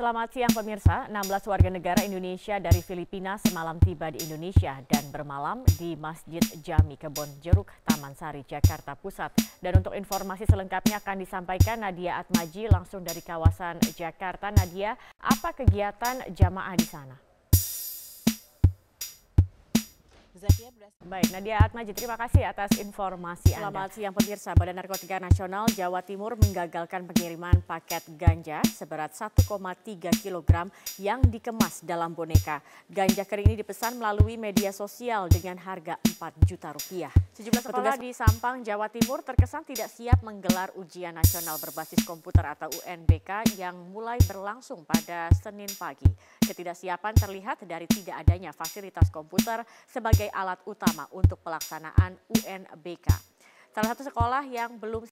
Selamat siang pemirsa, 16 warga negara Indonesia dari Filipina semalam tiba di Indonesia dan bermalam di Masjid Jami Kebon Jeruk, Taman Sari, Jakarta Pusat. Dan untuk informasi selengkapnya akan disampaikan Nadia Atmaji langsung dari kawasan Jakarta. Nadia, apa kegiatan jamaah di sana? Zakia Baik, Nadia Atmaji, terima kasih atas informasi Anda. Selamat siang pemirsa, Badan Narkotika Nasional Jawa Timur menggagalkan pengiriman paket ganja seberat 1,3 kg yang dikemas dalam boneka. Ganja kering ini dipesan melalui media sosial dengan harga 4 juta rupiah. Sejumlah sekolah di Sampang, Jawa Timur terkesan tidak siap menggelar ujian nasional berbasis komputer atau UNBK yang mulai berlangsung pada Senin pagi. Ketidaksiapan terlihat dari tidak adanya fasilitas komputer sebagai alat utama untuk pelaksanaan UNBK. Salah satu sekolah yang belum